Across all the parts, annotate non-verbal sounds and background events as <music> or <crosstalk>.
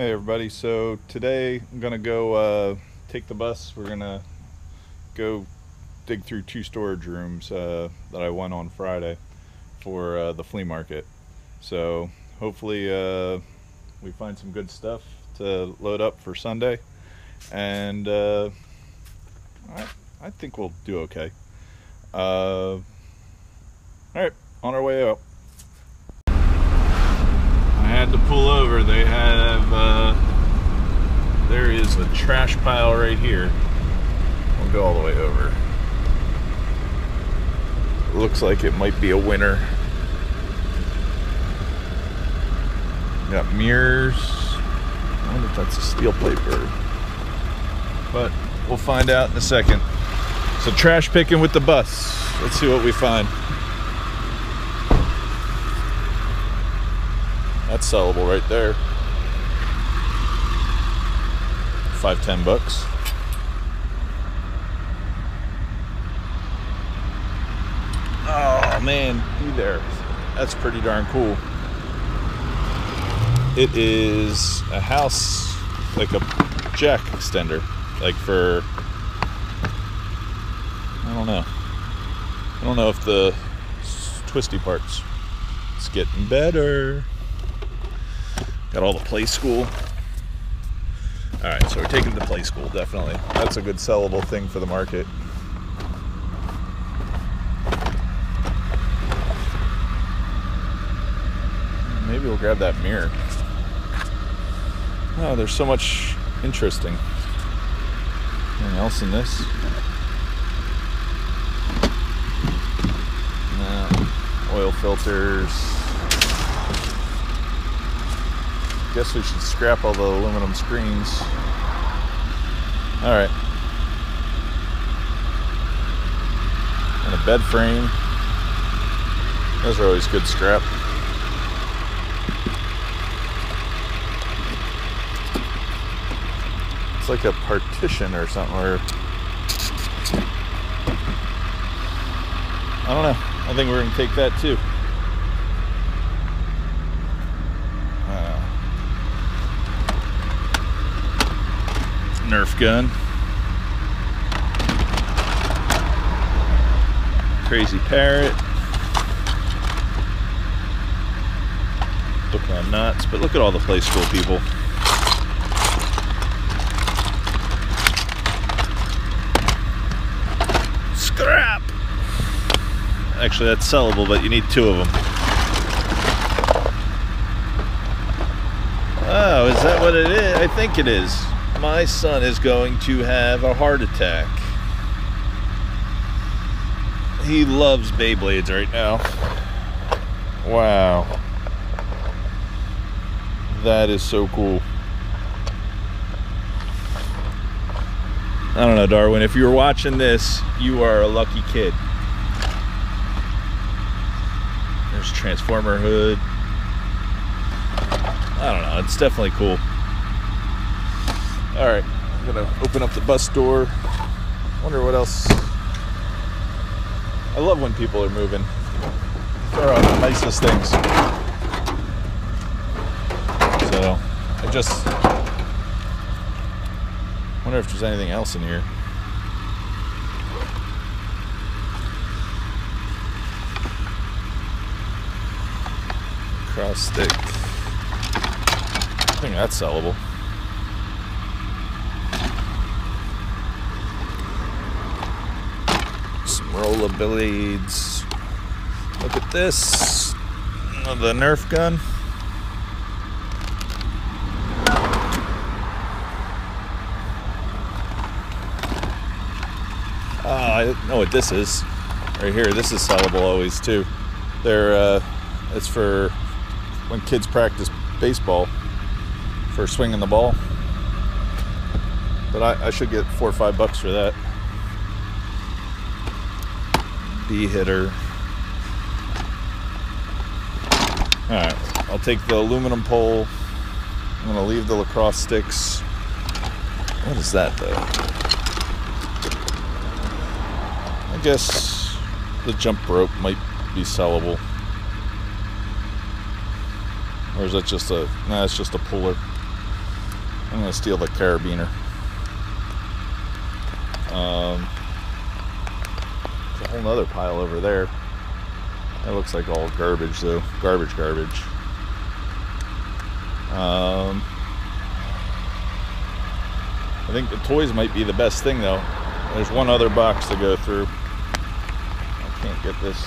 Hey everybody, so today I'm gonna go uh, take the bus. We're gonna go dig through two storage rooms uh, that I won on Friday for uh, the flea market. So hopefully uh, we find some good stuff to load up for Sunday, and uh, I, I think we'll do okay. Uh, all right, on our way out. To pull over. They have, uh, there is a trash pile right here. We'll go all the way over. looks like it might be a winner. Got mirrors. I wonder if that's a steel plate bird. But we'll find out in a second. So trash picking with the bus. Let's see what we find. That's sellable right there. Five, ten bucks. Oh man, be there. That's pretty darn cool. It is a house, like a jack extender, like for, I don't know. I don't know if the twisty parts. It's getting better. Got all the Playskool. All right, so we're taking the Playskool, definitely. That's a good sellable thing for the market. Maybe we'll grab that mirror. Oh, there's so much interesting. Anything else in this? No. Oil filters. Guess we should scrap all the aluminum screens. All right. And a bed frame. Those are always good scrap. It's like a partition or something, or I don't know. I think we're gonna take that too. Uh, Nerf gun. Crazy parrot. Looking on nuts, but look at all the Playskool people. Scrap! Actually, that's sellable, but you need two of them. Oh, is that what it is? I think it is. My son is going to have a heart attack. He loves Beyblades right now. Wow. That is so cool. I don't know, Darwin. If you're watching this, you are a lucky kid. There's Transformer Hood. I don't know. It's definitely cool. All right, I'm gonna open up the bus door. Wonder what else. I love when people are moving. They're the nicest things. So I just wonder if there's anything else in here. Cross stick. I think that's sellable. Some rollerblades. Look at this. Oh, The Nerf gun. Oh, I know what this is. Right here. This is sellable always too. They're uh, it's for when kids practice baseball for swinging the ball. But I, I should get four or five bucks for that. Hitter. Alright, I'll take the aluminum pole. I'm gonna leave the lacrosse sticks. What is that though? I guess the jump rope might be sellable. Or is that just a, nah, it's just a puller. I'm gonna steal the carabiner. Um, whole nother pile over there. That looks like all garbage though. Garbage, garbage. Um, I think the toys might be the best thing though. There's one other box to go through. I can't get this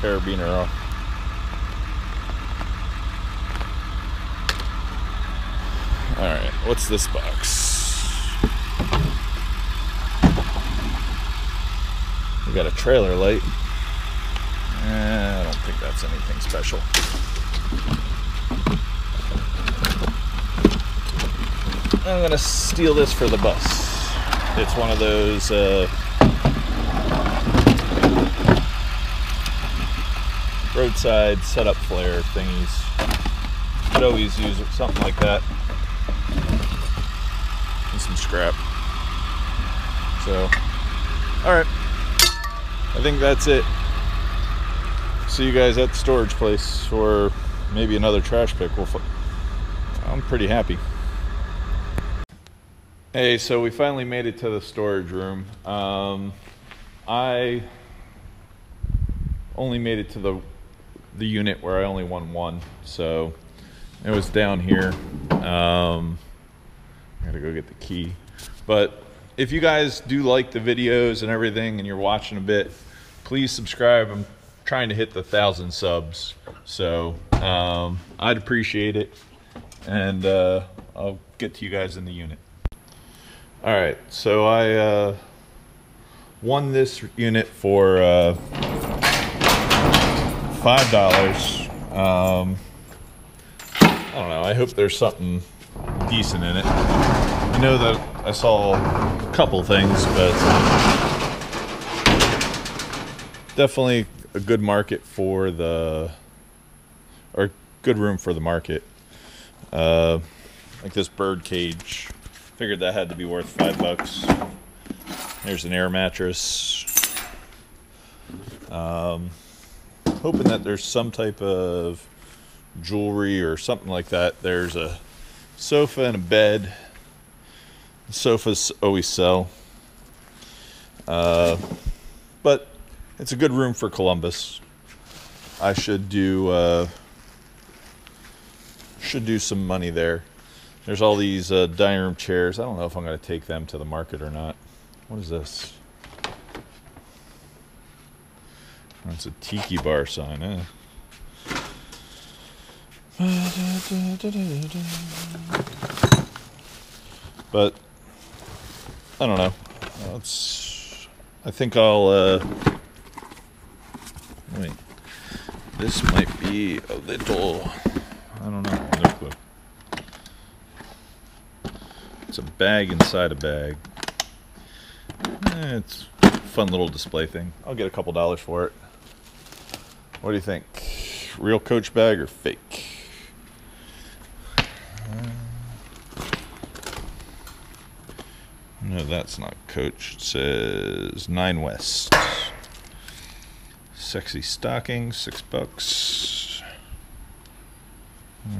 carabiner off. Alright, what's this box? We got a trailer light. Eh, I don't think that's anything special. I'm gonna steal this for the bus. It's one of those uh, roadside setup flare thingies. Could always use something like that. And some scrap. So, alright. I think that's it. See you guys at the storage place or maybe another trash pick. We'll I'm pretty happy. Hey, so we finally made it to the storage room. Um, I only made it to the the unit where I only won one, so it was down here. Um, I gotta go get the key. But if you guys do like the videos and everything, and you're watching a bit, please subscribe. I'm trying to hit the thousand subs, so um, I'd appreciate it, and uh, I'll get to you guys in the unit. All right, so I uh, won this unit for uh, five dollars. Um, I don't know. I hope there's something decent in it. I know that I saw a couple things, but definitely a good market for the, or good room for the market. Uh, like this bird cage Figured that had to be worth five bucks. There's an air mattress. Um, hoping that there's some type of jewelry or something like that. There's a sofa and a bed. Sofas always sell. Uh, but it's a good room for Columbus. I should do uh, should do some money there. There's all these uh, dining room chairs. I don't know if I'm going to take them to the market or not. What is this? That's a tiki bar sign, eh? But I don't know. I think I'll. Uh, wait. This might be a little. I don't know. No clue. It's a bag inside a bag. Eh, it's a fun little display thing. I'll get a couple dollars for it. What do you think? Real Coach bag or fake? No, that's not Coach. It says Nine West. Sexy stocking, six bucks. I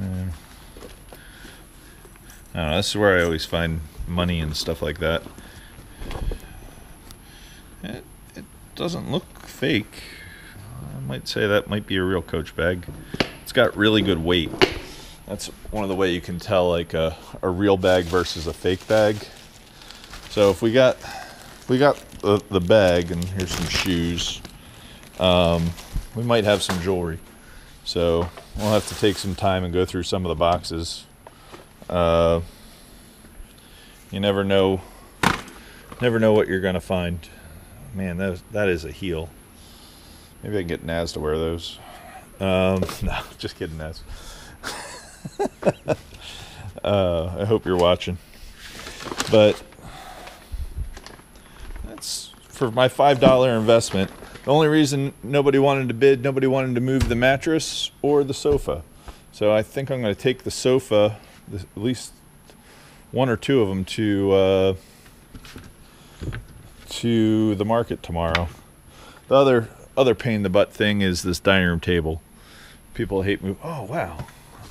don't know, this is where I always find money and stuff like that. It, it doesn't look fake. I might say that might be a real Coach bag. It's got really good weight. That's one of the way you can tell like a, a real bag versus a fake bag. So if we got we got the, the bag and here's some shoes, um, we might have some jewelry. So we'll have to take some time and go through some of the boxes uh, you never know, never know what you're gonna find. Man, that is, that is a heel. Maybe I can get Naz to wear those. Um, <laughs> no, just kidding, Naz. <laughs> uh, I hope you're watching. But for my five dollar investment. The only reason nobody wanted to bid, nobody wanted to move the mattress or the sofa. So I think I'm going to take the sofa at least one or two of them to uh, to the market tomorrow. The other other pain in the butt thing is this dining room table. People hate move. Oh wow,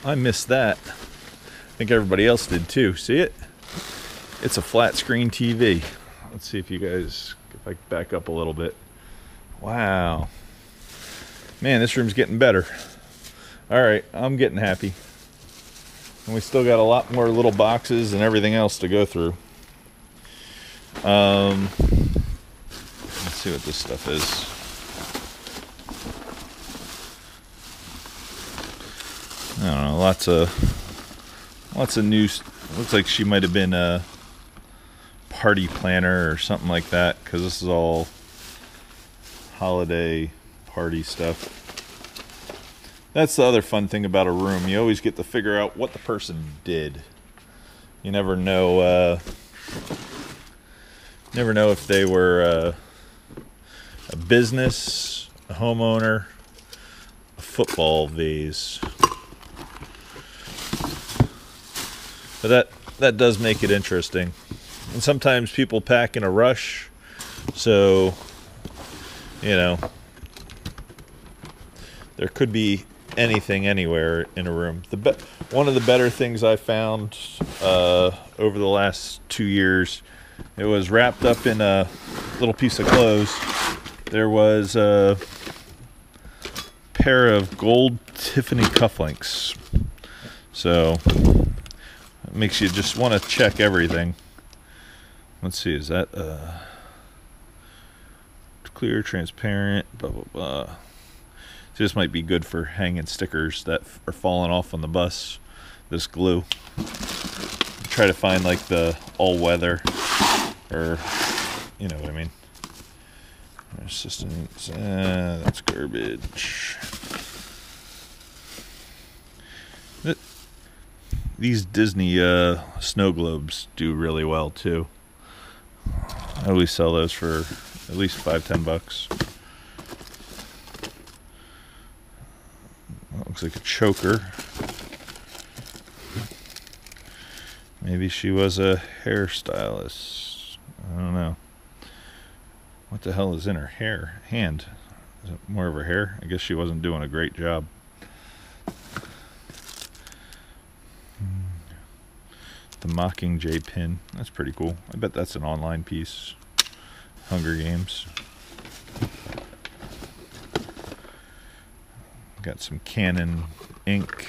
I missed that. I think everybody else did too. See it? It's a flat screen TV. Let's see if you guys, I back up a little bit. Wow. Man, this room's getting better. All right, I'm getting happy. And we still got a lot more little boxes and everything else to go through. Um, let's see what this stuff is. I don't know, lots of lots of new. Looks like she might have been a party planner or something like that, because this is all holiday party stuff. That's the other fun thing about a room. You always get to figure out what the person did. You never know. Uh, never know if they were uh, a business, a homeowner, a football vase. But that that does make it interesting. And sometimes people pack in a rush, so you know there could be anything anywhere in a room. The be- one of the better things I found uh, over the last two years, it was wrapped up in a little piece of clothes. There was a pair of gold Tiffany cufflinks. So it makes you just want to check everything. Let's see, is that uh, clear, transparent, blah, blah, blah. So this might be good for hanging stickers that are falling off on the bus. This glue. Try to find like the all-weather, or you know what I mean. Assistance, uh, that's garbage. These Disney uh, snow globes do really well too. I always sell those for at least five, ten bucks. That looks like a choker. Maybe she was a hairstylist. I don't know. What the hell is in her hair? Hand. Is it more of her hair? I guess she wasn't doing a great job. The Mockingjay pin. That's pretty cool. I bet that's an online piece. Hunger Games. Got some Canon ink.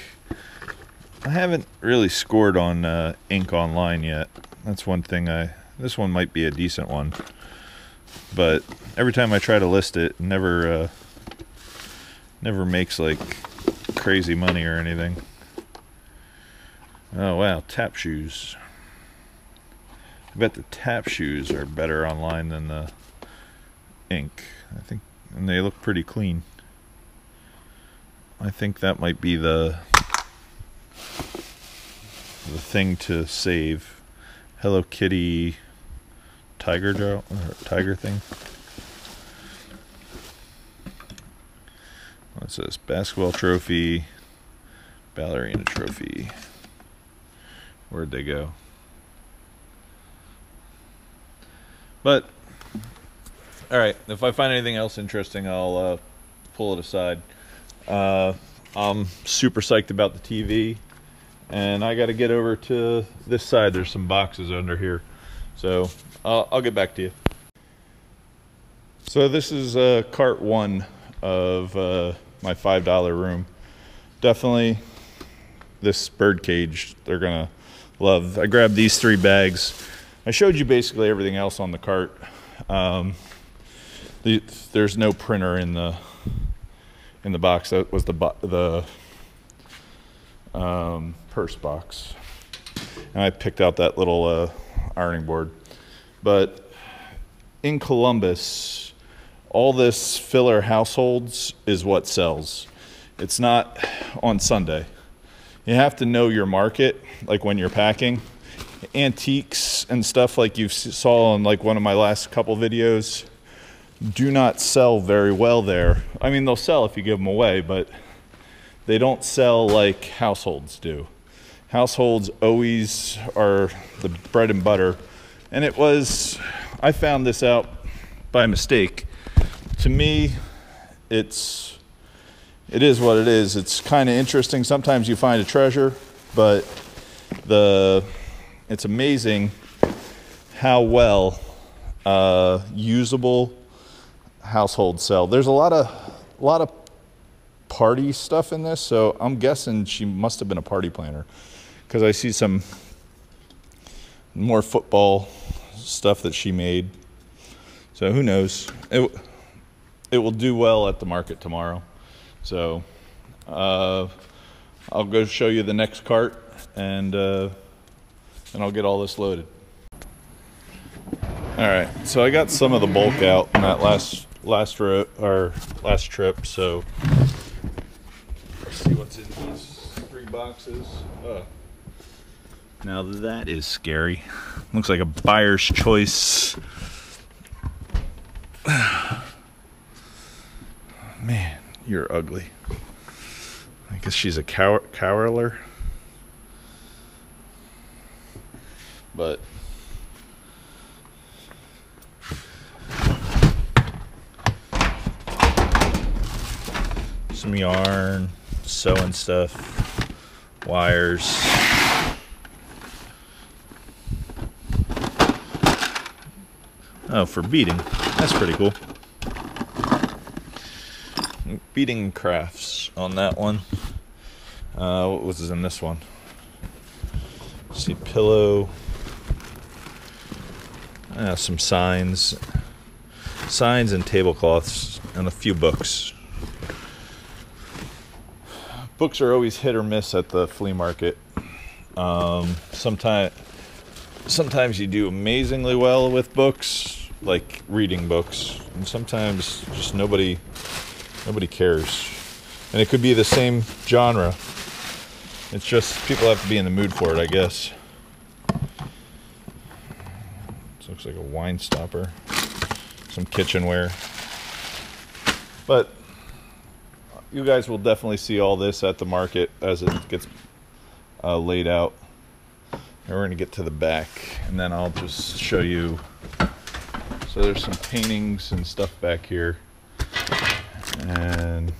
I haven't really scored on uh, ink online yet. That's one thing I. This one might be a decent one, but every time I try to list it, never, uh, never makes like crazy money or anything. Oh wow, tap shoes. I bet the tap shoes are better online than the ink. I think, and they look pretty clean. I think that might be the the thing to save. Hello Kitty tiger draw tiger thing. What's this? Basketball trophy, ballerina trophy. Where'd they go? But, all right. If I find anything else interesting, I'll uh, pull it aside. Uh, I'm super psyched about the TV, and I got to get over to this side. There's some boxes under here, so I'll get back to you. So this is uh, cart one of uh, my five dollar room. Definitely, this bird cage. They're gonna love. I grabbed these three bags. I showed you basically everything else on the cart. Um, the, there's no printer in the in the box. That was the the um, purse box, and I picked out that little uh, ironing board. But in Columbus, all this filler households is what sells. It's not on Sunday you have to know your market, like when you're packing. Antiques and stuff like you saw in like one of my last couple videos do not sell very well there. I mean, they'll sell if you give them away, but they don't sell like households do. Households always are the bread and butter. And it was, I found this out by mistake. To me, it's it is what it is. It's kind of interesting. Sometimes you find a treasure, but the it's amazing how well uh, usable household sell. There's a lot of a lot of party stuff in this, so I'm guessing she must have been a party planner because I see some more football stuff that she made. So who knows? It it will do well at the market tomorrow. So uh, I'll go show you the next cart and uh, and I'll get all this loaded. All right, so I got some of the bulk out in that last last or last trip. So let's see what's in these three boxes. Uh, now that is scary. Looks like a buyer's choice. <sighs> Man, you're ugly. I guess she's a cow- cowerler. But some yarn, sewing stuff, wires. Oh, for beading. That's pretty cool. Beading crafts on that one. Uh, what was in this one? see, pillow. Uh, some signs. Signs and tablecloths and a few books. Books are always hit or miss at the flea market. Um, sometimes, sometimes you do amazingly well with books, like reading books, and sometimes just nobody, nobody cares. And it could be the same genre. It's just people have to be in the mood for it, I guess. This looks like a wine stopper, some kitchenware. But you guys will definitely see all this at the market as it gets uh, laid out. And we're going to get to the back, and then I'll just show you. So there's some paintings and stuff back here, and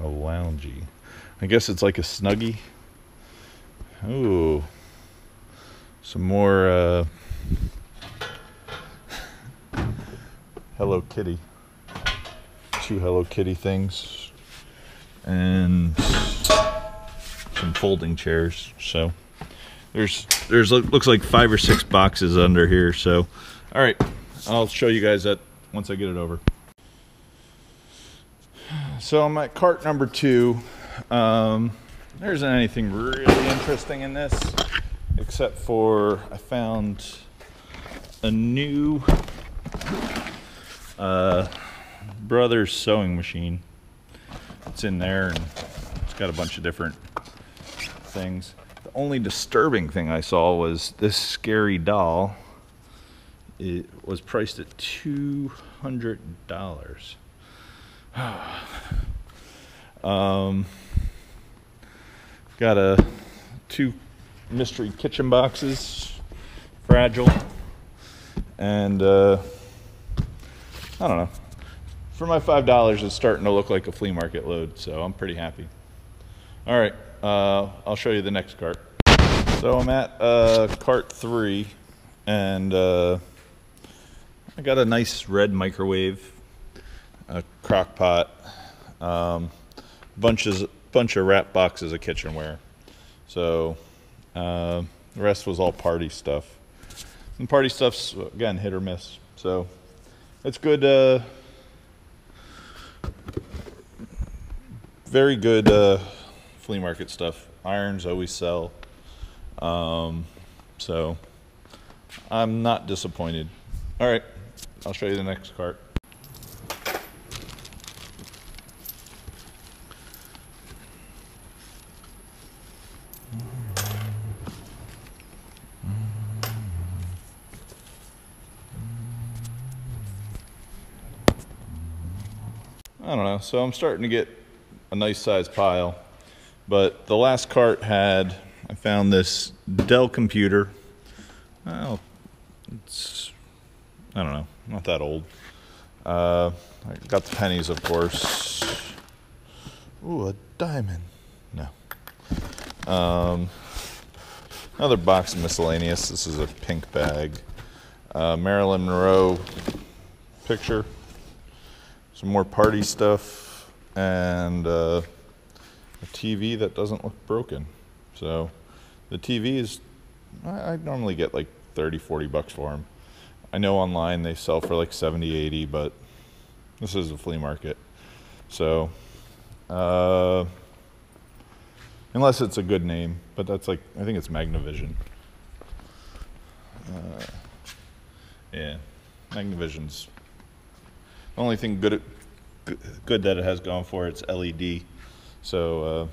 a loungy. I guess it's like a snuggie. Ooh, some more uh, Hello Kitty two Hello Kitty things and some folding chairs. So there's there's looks like five or six boxes under here. So all right, I'll show you guys that once I get it over. So I'm at cart number two. Um, there isn't anything really interesting in this, except for I found a new uh, brother's sewing machine. It's in there and it's got a bunch of different things. The only disturbing thing I saw was this scary doll. It was priced at $200. <sighs> um, got a two mystery kitchen boxes, fragile, and uh, I don't know for my five dollars, it's starting to look like a flea market load, so I'm pretty happy. All right, uh, I'll show you the next cart. So I'm at uh, cart three, and uh, I got a nice red microwave, crock pot, um, bunches bunch of wrap boxes of kitchenware. So uh, the rest was all party stuff. And party stuff's again hit or miss. So it's good. Uh, very good uh, flea market stuff. Irons always sell. Um, so I'm not disappointed. All right, I'll show you the next cart. I don't know. So I'm starting to get a nice sized pile. But the last cart had, I found this Dell computer. Well, it's, I don't know, not that old. Uh, I got the pennies, of course. Ooh, a diamond. No. Um, another box of miscellaneous. This is a pink bag. Uh, Marilyn Monroe picture. Some more party stuff and uh, a TV that doesn't look broken. So the TV is, I, I normally get like 30, 40 bucks for them. I know online they sell for like 70, 80, but this is a flea market. So, uh, unless it's a good name, but that's like, I think it's Magnavision. Uh, yeah, Magnavision's the only thing good, good that it has going for it, it's LED, so uh,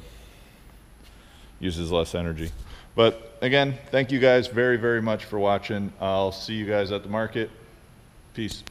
uses less energy. But again, thank you guys very, very much for watching. I'll see you guys at the market. Peace.